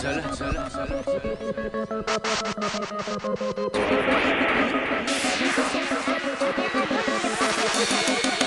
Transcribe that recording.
seul. seul.